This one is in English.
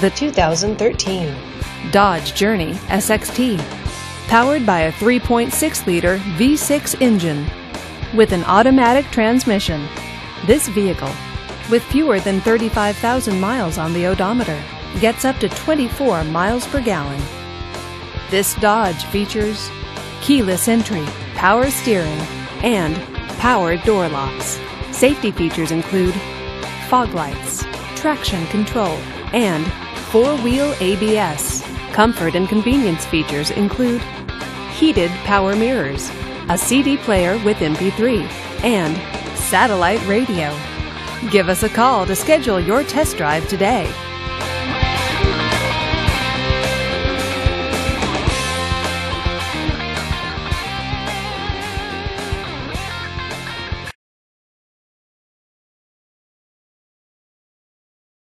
the 2013 Dodge Journey SXT, powered by a 3.6 liter V6 engine with an automatic transmission. This vehicle, with fewer than 35,000 miles on the odometer, gets up to 24 miles per gallon. This Dodge features keyless entry, power steering, and power door locks. Safety features include fog lights, traction control, and four-wheel ABS. Comfort and convenience features include heated power mirrors, a CD player with MP3, and satellite radio. Give us a call to schedule your test drive today.